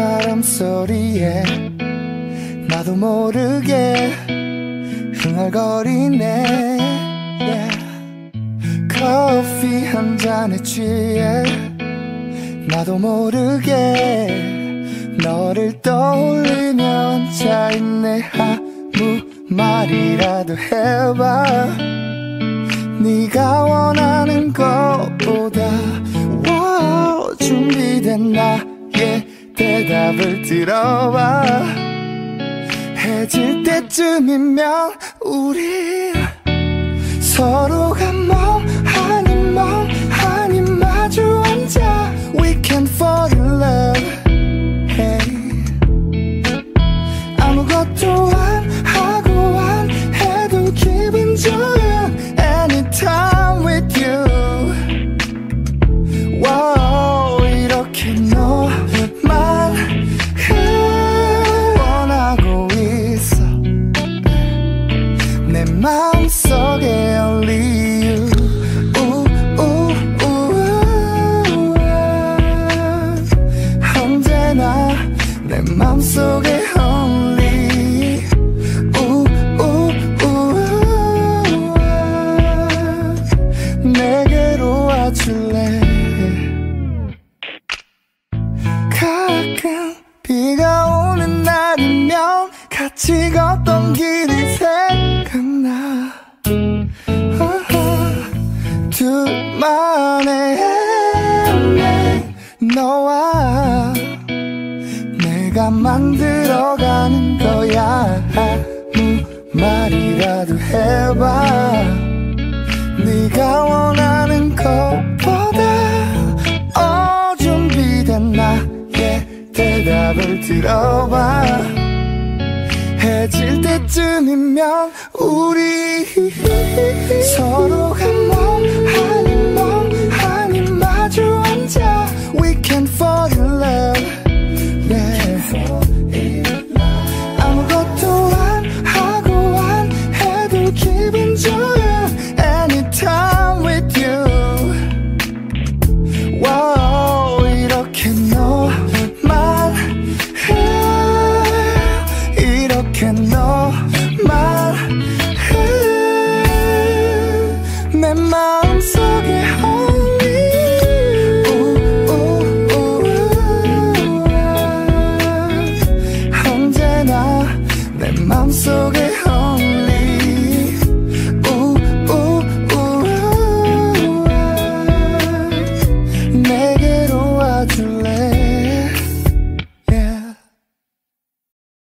바람소리에 나도 모르게 흥얼거리네. Yeah. 커피 한 잔에 취해 나도 모르게 너를 떠올리면 차있네 아무 말이라도 해봐. 네가 원하는 대답을 들어봐. 해질 때쯤이면 우리 서로 언제나 내 마음속에 only. 우, 우, 우, 내게로 와줄래? 가끔 비가 오는 날이면 같이 걷던 길이 생각나. 둘만의 너와 내가 만들어가는 거야. 아무 말이라도 해봐. 네가 원하는 것보다 어 준비된 나의 대답을 들어봐. 해질 때쯤이면 우리 서 내